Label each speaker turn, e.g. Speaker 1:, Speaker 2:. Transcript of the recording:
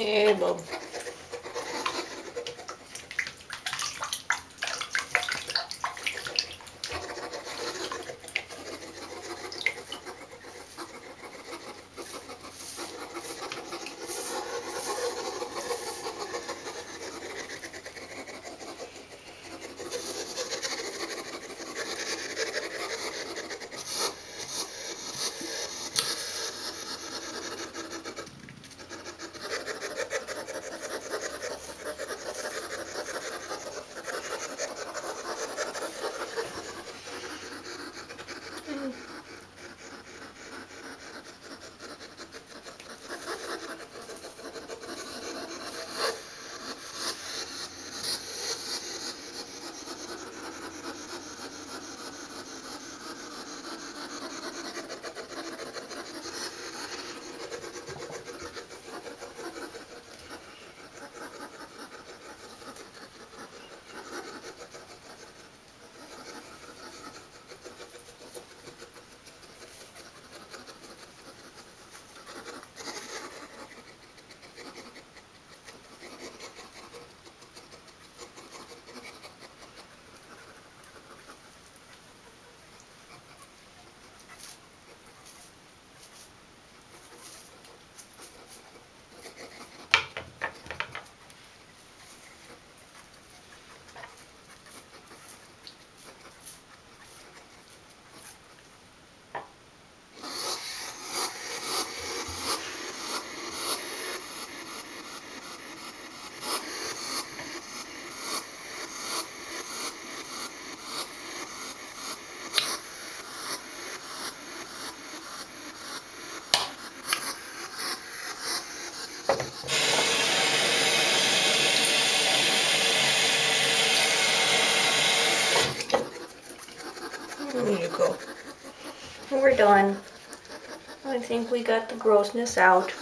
Speaker 1: Eh, Bob. Table. There you go. We're done. I think we got the grossness out.